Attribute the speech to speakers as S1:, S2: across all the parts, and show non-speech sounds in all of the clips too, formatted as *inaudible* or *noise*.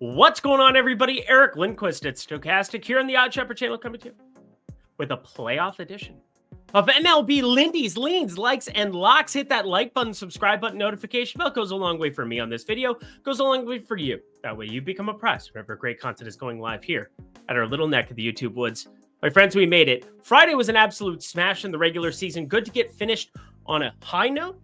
S1: What's going on, everybody? Eric Lindquist at Stokastic here on the Odd Shopper channel coming to you with a playoff edition of MLB Lindy's Leans, Likes, and Locks. Hit that like button, subscribe button, notification bell goes a long way for me on this video, goes a long way for you. That way you become apprised whenever great content is going live here at our little neck of the YouTube woods. My friends, we made it. Friday was an absolute smash in the regular season. Good to get finished on a high note.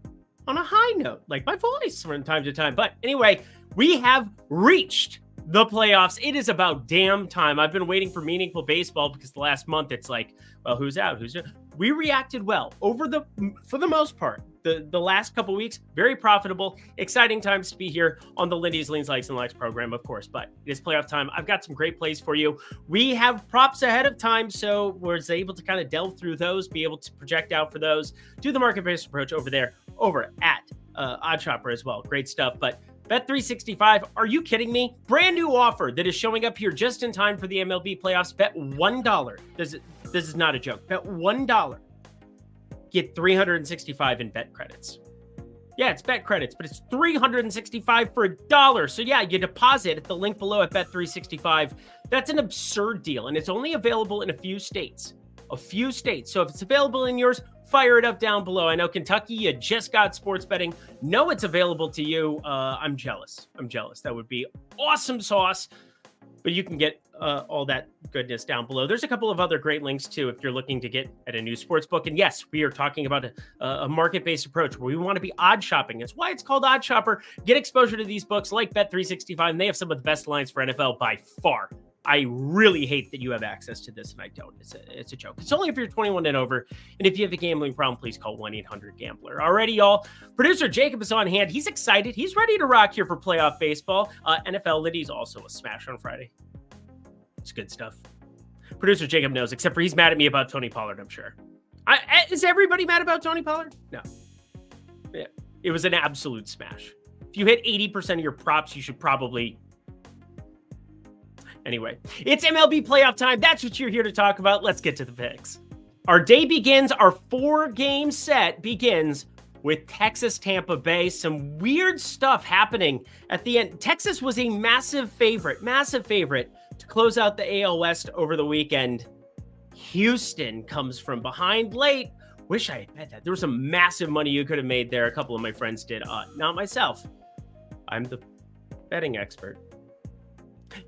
S1: On a high note, like my voice from time to time. But anyway, we have reached the playoffs. It is about damn time. I've been waiting for meaningful baseball because the last month it's like, well, who's out? Who's we reacted well over the for the most part. The the last couple weeks, very profitable, exciting times to be here on the Lindy's Leans Likes and Likes program, of course. But it is playoff time. I've got some great plays for you. We have props ahead of time, so we're able to kind of delve through those, be able to project out for those, do the market based approach over there, over at uh, Odd Shopper as well. Great stuff. But Bet365, are you kidding me? Brand new offer that is showing up here just in time for the MLB playoffs. Bet $1. This is, this is not a joke. Bet $1. Get 365 in bet credits. Yeah, it's bet credits, but it's 365 for a dollar. So yeah, you deposit at the link below at Bet365. That's an absurd deal, and it's only available in a few states. A few states. So if it's available in yours, fire it up down below. I know Kentucky, you just got sports betting. Know it's available to you. Uh, I'm jealous. I'm jealous. That would be awesome sauce. But you can get uh, all that goodness down below. There's a couple of other great links too if you're looking to get at a new sports book. And yes, we are talking about a, a market based approach where we want to be odd shopping. It's why it's called Odd Shopper. Get exposure to these books like Bet365, and they have some of the best lines for NFL by far. I really hate that you have access to this and I don't. It's a, it's a joke. It's only if you're 21 and over. And if you have a gambling problem, please call 1 800 Gambler. Already, y'all. Producer Jacob is on hand. He's excited. He's ready to rock here for playoff baseball. Uh, NFL Lindy's also a smash on Friday. It's good stuff. Producer Jacob knows, except for he's mad at me about Tony Pollard, I'm sure. I, is everybody mad about Tony Pollard? No. Yeah, it was an absolute smash. If you hit 80% of your props, you should probably Anyway, it's MLB playoff time. That's what you're here to talk about. Let's get to the picks. Our day begins, our four game set begins with Texas Tampa Bay. Some weird stuff happening at the end. Texas was a massive favorite, massive favorite to close out the AL West over the weekend. Houston comes from behind late. Wish I had bet that. There was some massive money you could have made there. A couple of my friends did. Uh, not myself. I'm the betting expert.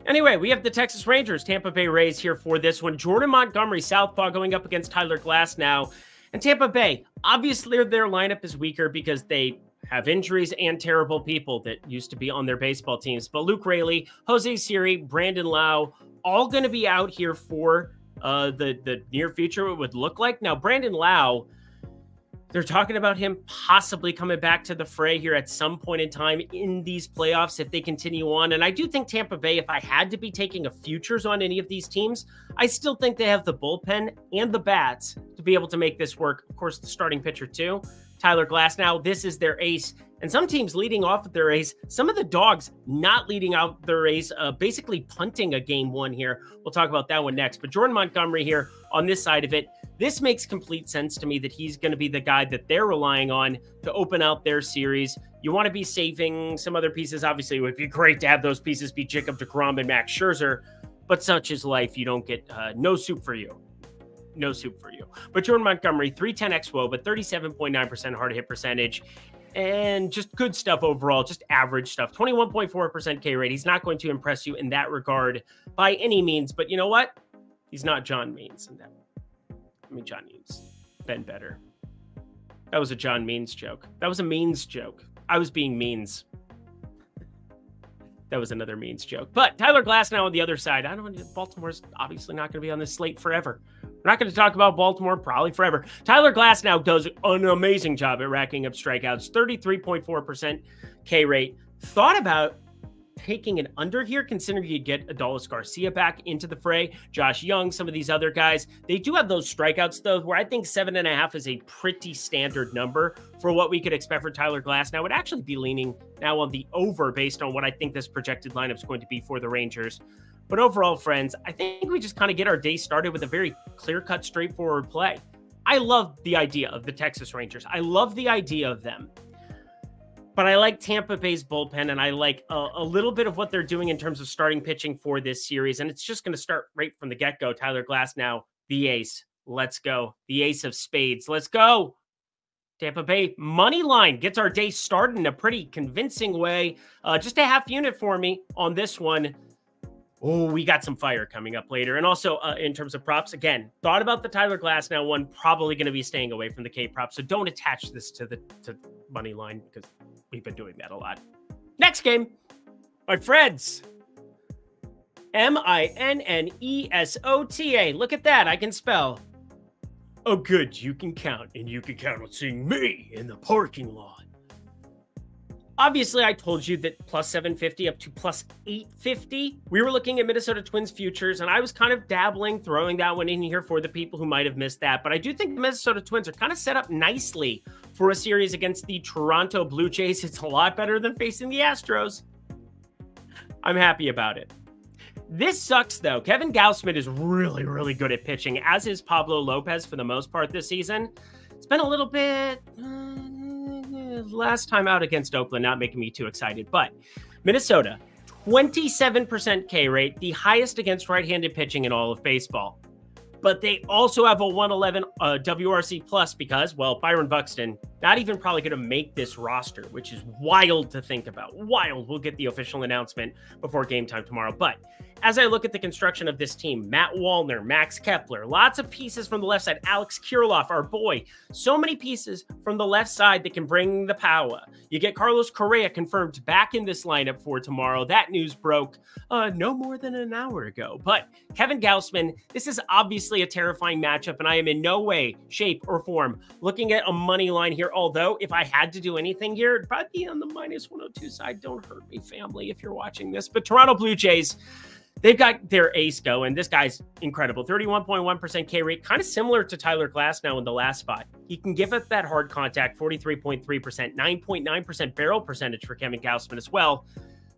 S1: Anyway, we have the Texas Rangers, Tampa Bay Rays here for this one. Jordan Montgomery, Southpaw, going up against Tyler Glasnow. And Tampa Bay, obviously their lineup is weaker because they have injuries and terrible people that used to be on their baseball teams. But Luke Raley, Jose Siri, Brandon Lowe, all going to be out here for uh, the, the near future, it would look like. Now, Brandon Lowe they're talking about him possibly coming back to the fray here at some point in time in these playoffs if they continue on. And I do think Tampa Bay, if I had to be taking a futures on any of these teams, I still think they have the bullpen and the bats to be able to make this work. Of course, the starting pitcher, too. Tyler Glasnow, this is their ace. And some teams leading off with their ace, some of the dogs not leading out their ace, uh, basically punting a game one here. We'll talk about that one next. But Jordan Montgomery here on this side of it, this makes complete sense to me that he's going to be the guy that they're relying on to open out their series. You want to be saving some other pieces. Obviously, it would be great to have those pieces be Jacob DeGrom and Max Scherzer, but such is life. You don't get uh, no soup for you no soup for you. But Jordan Montgomery, 310 xwOBA, but 37.9% hard hit percentage and just good stuff overall, just average stuff. 21.4% K rate. He's not going to impress you in that regard by any means, but you know what? He's not John Means in that. I mean, John Means been better. That was a John Means joke. That was a Means joke. I was being Means. That was another Means joke. But Tyler Glasnow on the other side. I don't. Baltimore's obviously not going to be on this slate forever. We're not going to talk about Baltimore probably forever. Tyler Glasnow does an amazing job at racking up strikeouts, 33.4% K rate. Thought about taking an under here, considering you get Adolis Garcia back into the fray, Josh Jung, some of these other guys. They do have those strikeouts, though, where I think seven and a half is a pretty standard number for what we could expect for Tyler Glass. Now, I would actually be leaning now on the over based on what I think this projected lineup is going to be for the Rangers. But overall, friends, I think we just kind of get our day started with a very clear cut, straightforward play. I love the idea of the Texas Rangers. I love the idea of them. But I like Tampa Bay's bullpen and I like a, a, little bit of what they're doing in terms of starting pitching for this series. And it's just going to start right from the get go. Tyler Glasnow, the ace. Let's go. The ace of spades. Let's go. Tampa Bay money line gets our day started in a pretty convincing way. Uh, just a half unit for me on this one. Oh, we got some fire coming up later. And also, uh, in terms of props, again, thought about the Tyler Glasnow one. Probably going to be staying away from the K prop. So don't attach this to the to money line because we've been doing that a lot. Next game, my friends. M I N N E S O T A. Look at that. I can spell. Oh, good. You can count, and you can count on seeing me in the parking lot. Obviously, I told you that plus 750 up to plus 850. We were looking at Minnesota Twins futures, and I was kind of dabbling, throwing that one in here for the people who might have missed that. But I do think the Minnesota Twins are kind of set up nicely for a series against the Toronto Blue Jays. It's a lot better than facing the Astros. I'm happy about it. This sucks though. Kevin Gausman is really, really good at pitching, as is Pablo Lopez for the most part this season. It's been a little bit uh, last time out against Oakland, not making me too excited. But Minnesota, 27% K rate, the highest against right handed pitching in all of baseball but they also have a 111 uh, WRC plus because, well, Byron Buxton not even probably going to make this roster, which is wild to think about. Wild. We'll get the official announcement before game time tomorrow. But as I look at the construction of this team, Matt Wallner, Max Kepler, lots of pieces from the left side. Alex Kirilloff, our boy, so many pieces from the left side that can bring the power. You get Carlos Correa confirmed back in this lineup for tomorrow. That news broke uh, no more than an hour ago. But Kevin Gausman, this is obviously a terrifying matchup, and I am in no way, shape, or form looking at a money line here. Although, if I had to do anything here, it'd probably be on the minus 102 side. Don't hurt me, family, if you're watching this. But Toronto Blue Jays they've got their ace going. This guy's incredible. 31.1% K rate, kind of similar to Tyler Glasnow in the last spot. He can give up that hard contact, 43.3%, 9.9% barrel percentage for Kevin Gausman as well.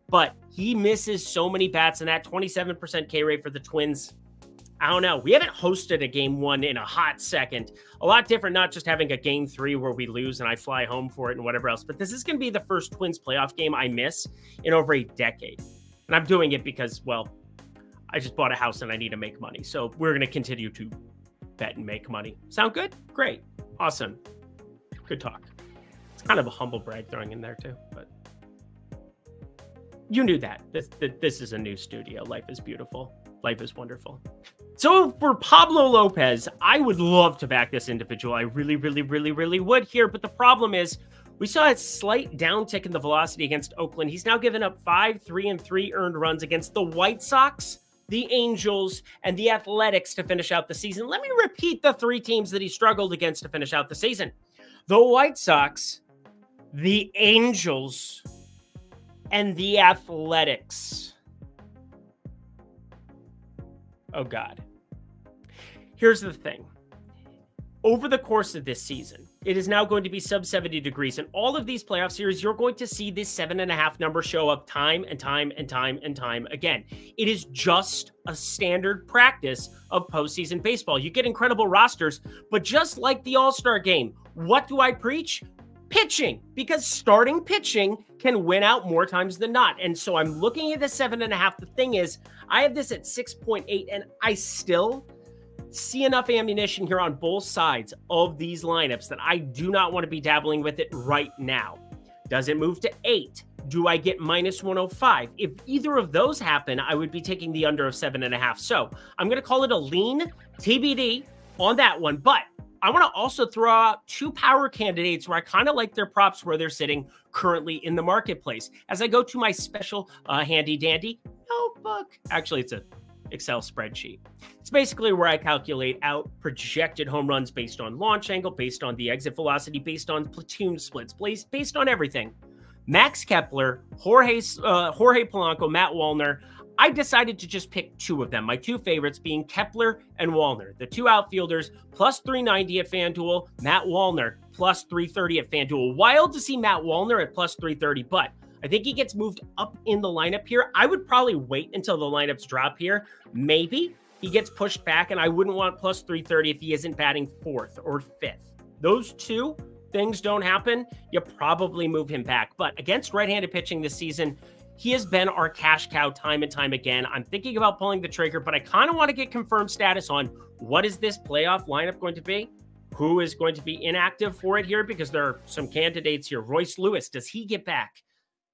S1: But he misses so many bats, and that 27% K rate for the Twins. I don't know. We haven't hosted a game one in a hot second. A lot different, not just having a game three where we lose and I fly home for it and whatever else, but this is going to be the first Twins playoff game I miss in over a decade. And I'm doing it because, well, I just bought a house and I need to make money. So we're going to continue to bet and make money. Sound good? Great. Awesome. Good talk. It's kind of a humble brag throwing in there too, but you knew that. This, this is a new studio. Life is beautiful. Life is wonderful. So for Pablo Lopez, I would love to back this individual. I really, really, really, really would here. But the problem is we saw a slight downtick in the velocity against Oakland. He's now given up five, three, and three earned runs against the White Sox the Angels, and the Athletics to finish out the season. Let me repeat the three teams that he struggled against to finish out the season the White Sox, the Angels, and the Athletics. Oh, God. Here's the thing over the course of this season, it is now going to be sub 70 degrees. And all of these playoff series, you're going to see this seven and a half number show up time and time and time and time again. It is just a standard practice of postseason baseball. You get incredible rosters, but just like the All Star game, what do I preach? Pitching, because starting pitching can win out more times than not. And so I'm looking at the seven and a half. The thing is, I have this at 6.8, and I still see enough ammunition here on both sides of these lineups that I do not want to be dabbling with it right now. Does it move to eight? Do I get minus 105? If either of those happen, I would be taking the under of seven and a half. So I'm going to call it a lean TBD on that one. But I want to also throw out two power candidates where I kind of like their props where they're sitting currently in the marketplace. As I go to my special uh, handy dandy notebook, actually, it's a Excel spreadsheet. It's basically where I calculate out projected home runs based on launch angle, based on the exit velocity, based on platoon splits, based on everything. Max Kepler, Jorge, uh, Jorge Polanco, Matt Wallner. I decided to just pick two of them, my two favorites being Kepler and Wallner, the two outfielders, plus 390 at FanDuel, Matt Wallner, plus 330 at FanDuel. Wild to see Matt Wallner at plus 330, but I think he gets moved up in the lineup here. I would probably wait until the lineups drop here. Maybe he gets pushed back, and I wouldn't want plus 330 if he isn't batting fourth or fifth. Those two things don't happen, you probably move him back. But against right handed pitching this season, he has been our cash cow time and time again. I'm thinking about pulling the trigger, but I kind of want to get confirmed status on what is this playoff lineup going to be? Who is going to be inactive for it here? Because there are some candidates here. Royce Lewis, does he get back?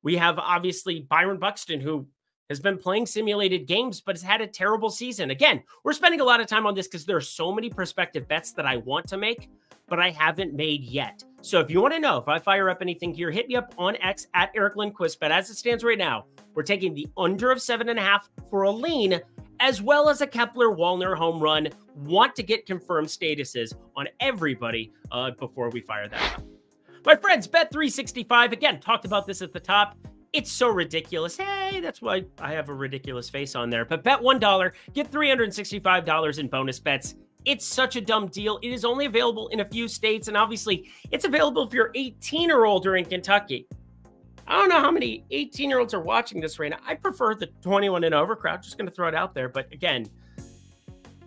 S1: We have obviously Byron Buxton, who has been playing simulated games, but has had a terrible season. Again, we're spending a lot of time on this because there are so many prospective bets that I want to make, but I haven't made yet. So if you want to know if I fire up anything here, hit me up on X at Eric Lindquist. But as it stands right now, we're taking the under of seven and a half for a lean, as well as a Kepler Wallner home run. Want to get confirmed statuses on everybody uh, before we fire that up. My friends, Bet365, again, talked about this at the top. It's so ridiculous. Hey, that's why I have a ridiculous face on there. But bet $1, get $365 in bonus bets. It's such a dumb deal. It is only available in a few states, and obviously, it's available if you're 18 or older in Kentucky. I don't know how many 18 year olds are watching this right now. I prefer the 21 and over crowd. Just going to throw it out there. But again,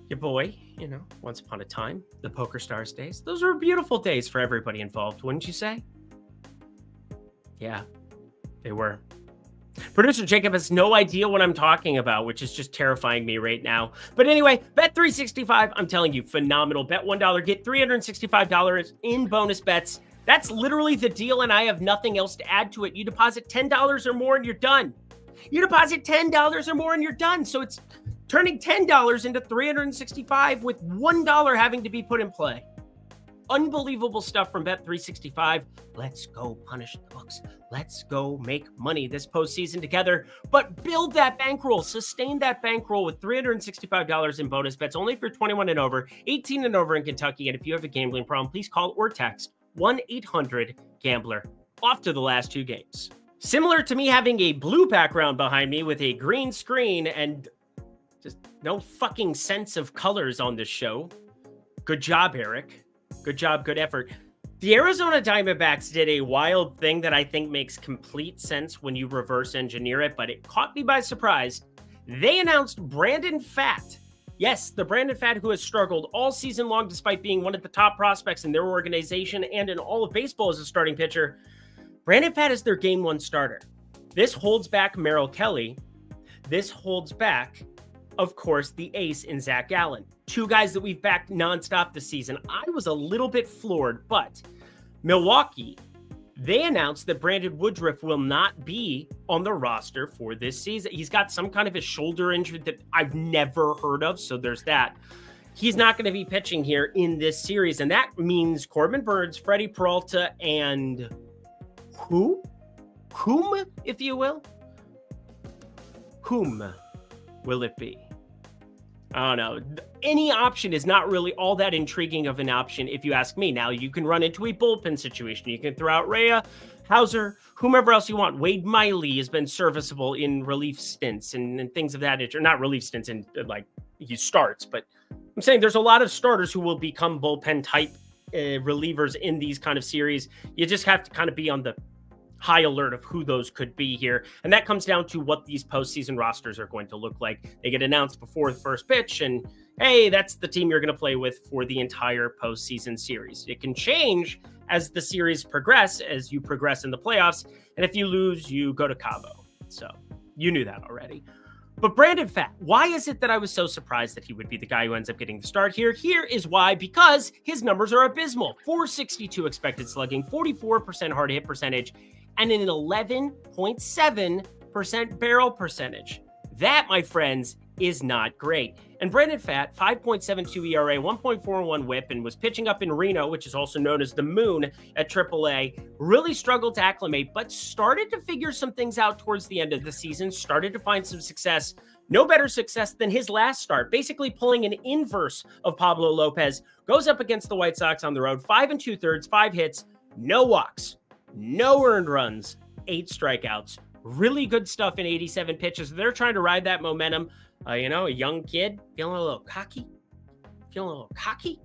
S1: your boy, you know, once upon a time, the Poker Stars days, those were beautiful days for everybody involved, wouldn't you say? Yeah, they were. Producer Jacob has no idea what I'm talking about, which is just terrifying me right now. But anyway, bet 365, I'm telling you, phenomenal. Bet $1, get $365 in bonus bets. That's literally the deal, and I have nothing else to add to it. You deposit $10 or more and you're done. You deposit $10 or more and you're done. So it's turning $10 into 365 with $1 having to be put in play unbelievable stuff from Bet365. Let's go punish the books. Let's go make money this postseason together. But build that bankroll, sustain that bankroll with $365 in bonus bets only for 21 and over, 18 and over in Kentucky. And if you have a gambling problem, please call or text 1 800 Gambler. Off to the last two games. Similar to me having a blue background behind me with a green screen and just no fucking sense of colors on this show. Good job, Eric. Good job, good effort. The Arizona Diamondbacks did a wild thing that I think makes complete sense when you reverse engineer it, but it caught me by surprise. They announced Brandon Pfaadt. Yes, the Brandon Pfaadt who has struggled all season long despite being one of the top prospects in their organization and in all of baseball as a starting pitcher. Brandon Pfaadt is their game one starter. This holds back Merrill Kelly. This holds back of course, the ace in Zac Gallen. Two guys that we've backed nonstop this season. I was a little bit floored, but Milwaukee, they announced that Brandon Woodruff will not be on the roster for this season. He's got some kind of a shoulder injury that I've never heard of. So there's that. He's not going to be pitching here in this series. And that means Corbin Burnes, Freddie Peralta, and who? Whom, if you will? Whom will it be? I don't know. Any option is not really all that intriguing of an option, if you ask me. Now, you can run into a bullpen situation. You can throw out Rea, Houser, whomever else you want. Wade Miley has been serviceable in relief stints and, and things of that nature. Not relief stints and like he starts, but I'm saying there's a lot of starters who will become bullpen type uh, relievers in these kind of series. You just have to kind of be on the high alert of who those could be here. And that comes down to what these postseason rosters are going to look like. They get announced before the first pitch, and hey, that's the team you're going to play with for the entire postseason series. It can change as the series progress, as you progress in the playoffs. And if you lose, you go to Cabo. So you knew that already. But Brandon Pfaadt, why is it that I was so surprised that he would be the guy who ends up getting the start here? Here is why because his numbers are abysmal 462 expected slugging, 44% hard hit percentage, and an 11.7% barrel percentage. That, my friends, is not great. And Brandon Pfaadt, 5.72 ERA, 1.41 whip, and was pitching up in Reno, which is also known as the Moon at AAA, really struggled to acclimate, but started to figure some things out towards the end of the season, started to find some success. No better success than his last start, basically pulling an inverse of Pablo Lopez, goes up against the White Sox on the road, five and two thirds, five hits, no walks, no earned runs, eight strikeouts. Really good stuff in 87 pitches. They're trying to ride that momentum. Uh, you know, a young kid feeling a little cocky, feeling a little cocky.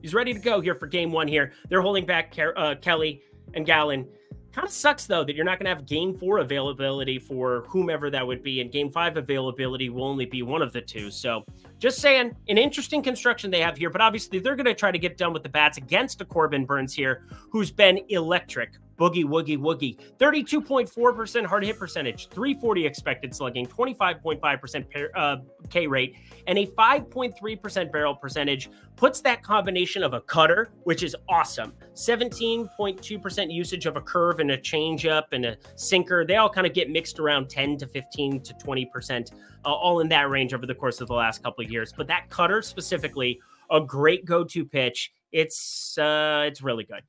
S1: He's ready to go here for game one here. They're holding back uh, Kelly and Gallen. Kind of sucks though that you're not going to have game four availability for whomever that would be, and game five availability will only be one of the two. So, just saying, an interesting construction they have here, but obviously they're going to try to get done with the bats against a Corbin Burnes here, who's been electric Boogie Woogie Woogie. 32.4% hard hit percentage, 340 expected slugging, 25.5% uh, K rate, and a 5.3% barrel percentage puts that combination of a cutter, which is awesome, 17.2% usage of a curve and a changeup and a sinker. They all kind of get mixed around 10 to 15 to 20%, uh, all in that range over the course of the last couple of years. But that cutter specifically, a great go-to pitch. It's uh, it's really good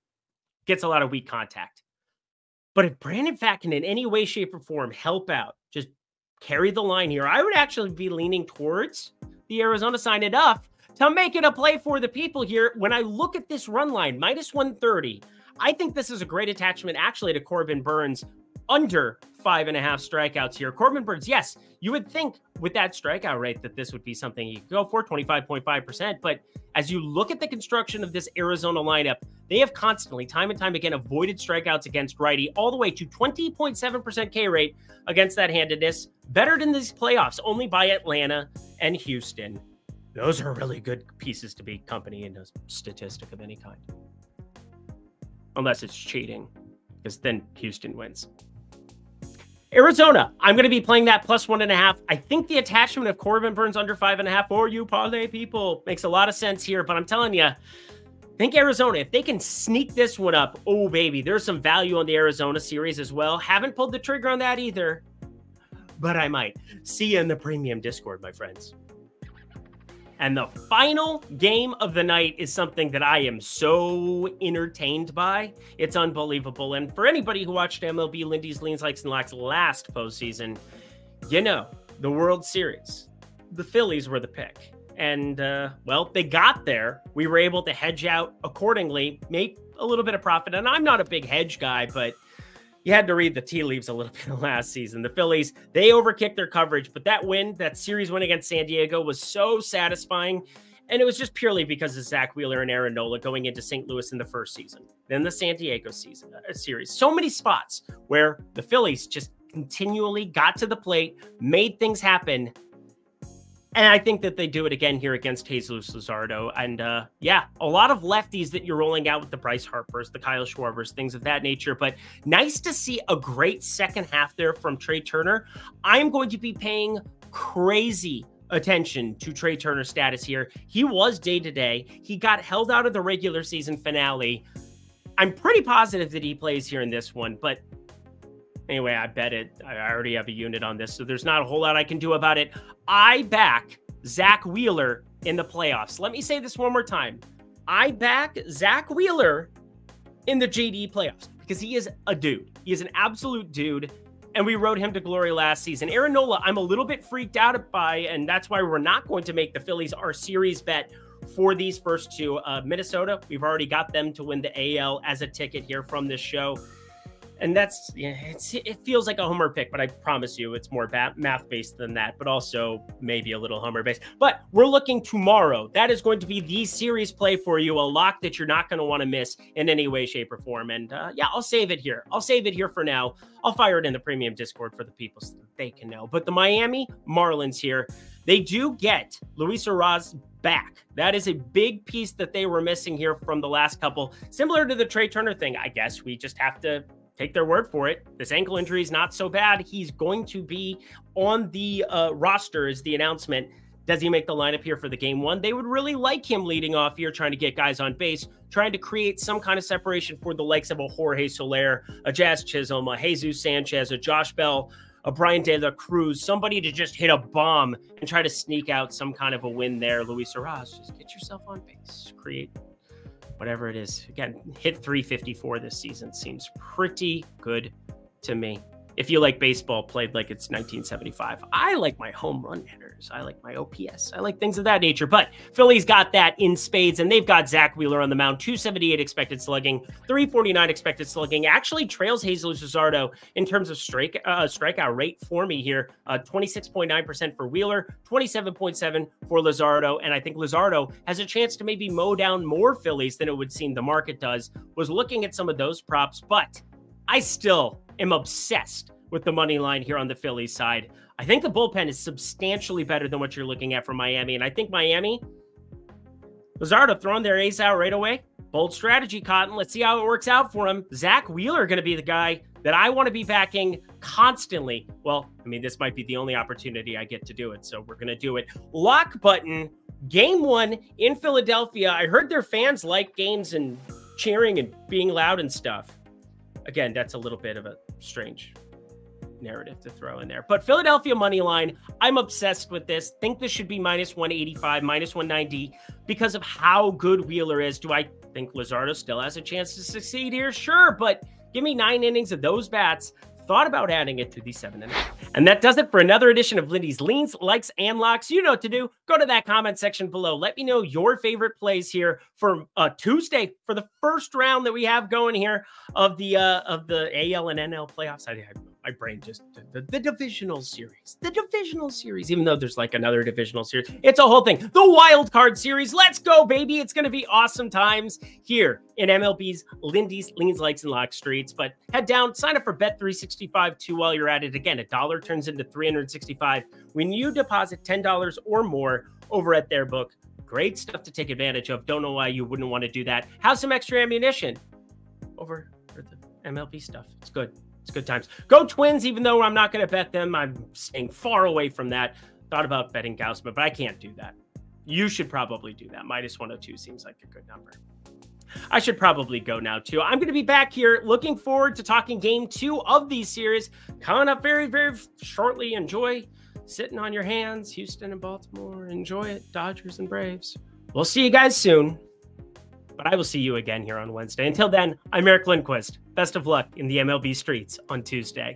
S1: gets a lot of weak contact. But if Brandon Pfaadt can in any way, shape, or form help out, just carry the line here, I would actually be leaning towards the Arizona sign enough to make it a play for the people here. When I look at this run line, minus 130, I think this is a great attachment actually to Corbin Burnes under five and a half strikeouts here. Corbin Burnes, yes, you would think with that strikeout rate that this would be something you could go for 25.5%. But as you look at the construction of this Arizona lineup, they have constantly, time and time again, avoided strikeouts against righty all the way to 20.7% K rate against that handedness. Better than these playoffs, only by Atlanta and Houston. Those are really good pieces to be company in a statistic of any kind. Unless it's cheating, because then Houston wins. Arizona, I'm going to be playing that plus one and a half. I think the attachment of Corbin Burnes under five and a half for you parlay people makes a lot of sense here. But I'm telling you, think Arizona. If they can sneak this one up, oh baby, there's some value on the Arizona series as well. Haven't pulled the trigger on that either, but I might. See you in the premium Discord, my friends. And the final game of the night is something that I am so entertained by. It's unbelievable. And for anybody who watched MLB Lindy's Leans, Likes, and Locks last postseason, you know, the World Series, the Phillies were the pick. And, uh, well, they got there. We were able to hedge out accordingly, make a little bit of profit. And I'm not a big hedge guy, but you had to read the tea leaves a little *laughs* bit last season. The Phillies, they overkicked their coverage, but that win, that series win against San Diego was so satisfying. And it was just purely because of Zack Wheeler and Aaron Nola going into St. Louis in the first season, then the San Diego season uh, series. So many spots where the Phillies just continually got to the plate, made things happen, and I think that they do it again here against Jesus Luzardo. And uh, yeah, a lot of lefties that you're rolling out with the Bryce Harpers, the Kyle Schwarbers, things of that nature. But nice to see a great second half there from Trea Turner. I'm going to be paying crazy attention to Trea Turner's status here. He was day to day. He got held out of the regular season finale. I'm pretty positive that he plays here in this one, but Anyway, I bet it. I already have a unit on this, so there's not a whole lot I can do about it. I back Zack Wheeler in the playoffs. Let me say this one more time. I back Zack Wheeler in the JD playoffs because he is a dude. He is an absolute dude. And we rode him to glory last season. Aaron Nola, I'm a little bit freaked out by, and that's why we're not going to make the Phillies our series bet for these first two. Uh, Minnesota, we've already got them to win the AL as a ticket here from this show and that's yeah, it's it feels like a homer pick, but I promise you it's more math based than that, but also maybe a little homer based. But we're looking tomorrow. That is going to be the series play for you, a lock that you're not going to want to miss in any way, shape, or form. And uh, yeah, I'll save it here. I'll save it here for now. I'll fire it in the premium Discord for the people so they can know. But the Miami Marlins here, they do get Luis Arraez back. That is a big piece that they were missing here from the last couple. Similar to the Trea Turner thing, I guess we just have to take their word for it. This ankle injury is not so bad. He's going to be on the uh, roster, is the announcement. Does he make the lineup here for the game one? They would really like him leading off here, trying to get guys on base, trying to create some kind of separation for the likes of a Jorge Soler, a Jazz Chisholm, a Jesus Sanchez, a Josh Bell, a Bryan De La Cruz, somebody to just hit a bomb and try to sneak out some kind of a win there. Luis Arraez, just get yourself on base, create whatever it is. Again, hit 354 this season seems pretty good to me if you like baseball played like it's 1975. I like my home run hitters. I like my OPS. I like things of that nature. But Philly's got that in spades, and they've got Zack Wheeler on the mound. 278 expected slugging, 349 expected slugging. Actually trails Jesus Luzardo in terms of strike uh, strikeout rate for me here. Uh, 26.9% for Wheeler, 27.7 for Luzardo. And I think Luzardo has a chance to maybe mow down more Phillies than it would seem the market does. Was looking at some of those props, but I still am obsessed with the money line here on the Phillies side. I think the bullpen is substantially better than what you're looking at for Miami. And I think Miami, Luzardo throwing their ace out right away. Bold strategy, Cotton. Let's see how it works out for him. Zack Wheeler going to be the guy that I want to be backing constantly. Well, I mean, this might be the only opportunity I get to do it. So we're going to do it. Lock button, game one in Philadelphia. I heard their fans like games and cheering and being loud and stuff. Again, that's a little bit of a strange narrative to throw in there. But Philadelphia money line, I'm obsessed with this. Think this should be minus 185, minus 190 because of how good Wheeler is. Do I think Luzardo still has a chance to succeed here? Sure, but give me nine innings of those bats thought about adding it to the seven and eight. And that does it for another edition of Lindy's Leans, Likes, and Locks. You know what to do. Go to that comment section below. Let me know your favorite plays here for uh, Tuesday for the first round that we have going here of the uh, of the AL and NL playoffs. I, I my brain just the, the, divisional series, the divisional series, even though there's like another divisional series, it's a whole thing. The wild card series, let's go, baby! It's going to be awesome times here in MLB's Lindy's Leans, Likes, and Lock Streets. But head down, sign up for Bet 365 too while you're at it. Again, a dollar turns into 365 when you deposit $10 or more over at their book. Great stuff to take advantage of. Don't know why you wouldn't want to do that. Have some extra ammunition over for the MLB stuff. It's good. It's good times. Go Twins, even though I'm not going to bet them. I'm staying far away from that. Thought about betting Gausman, but I can't do that. You should probably do that. Minus 102 seems like a good number. I should probably go now too. I'm going to be back here looking forward to talking game two of these series coming up very, very shortly. Enjoy sitting on your hands, Houston and Baltimore. Enjoy it, Dodgers and Braves. We'll see you guys soon but I will see you again here on Wednesday. Until then, I'm Eric Lindquist. Best of luck in the MLB streets on Tuesday.